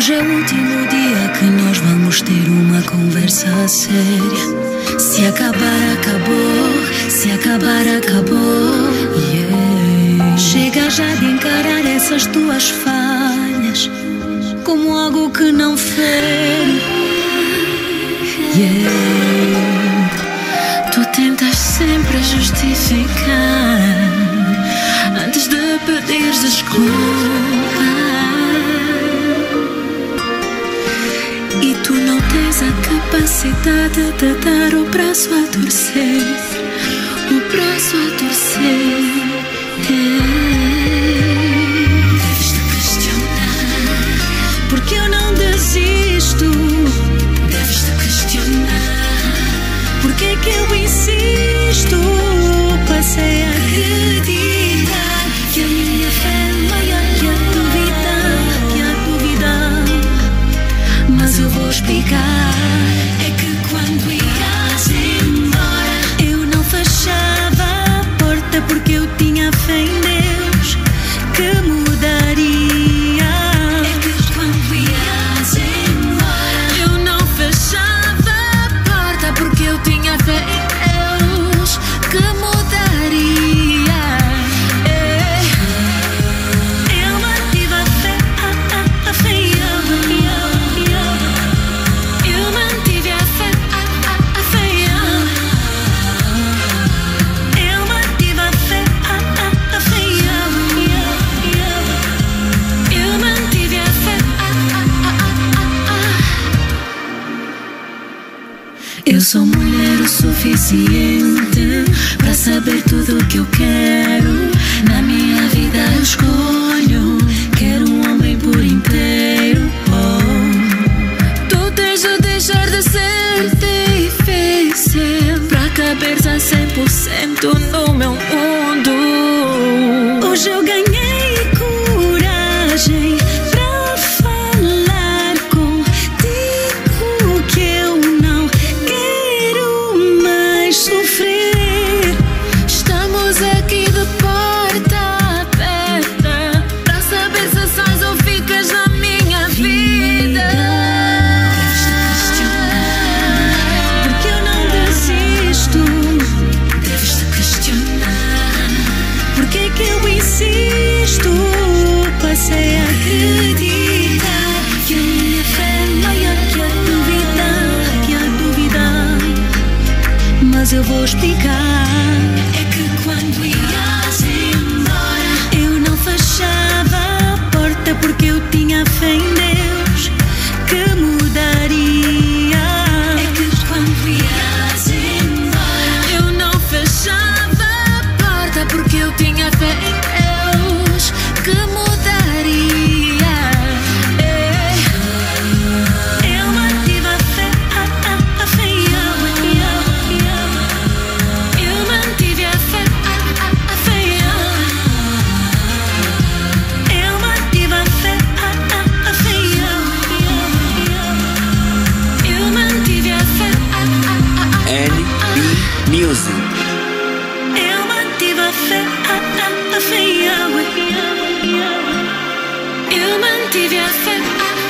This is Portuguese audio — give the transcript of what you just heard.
Hoje é o último dia que nós vamos ter uma conversa séria. Se acabar, acabou. Se acabar, acabou. Yeah. Chega já de encarar essas tuas falhas como algo que não fere. Yeah. Tu tentas sempre justificar antes de pedir desculpa. Capacidade de dar o braço a torcer, o braço a torcer. Deves te questionar, porque eu não desisto. Deves te questionar, porque é que eu insisto. Passei a acreditar que a minha fé é maior que a dúvida, que a dúvida mas eu vou explicar. Eu sou mulher o suficiente para saber tudo o que eu quero. Na minha vida eu escolho. Quero um homem por inteiro. Oh. Tu tens de deixar de ser difícil para caberes a 100% no meu mundo. Hoje eu ganhei eu vou explicar. Music. eu mantive a fé, a, a, a fé e eu, eu. Eu mantive a fé, a,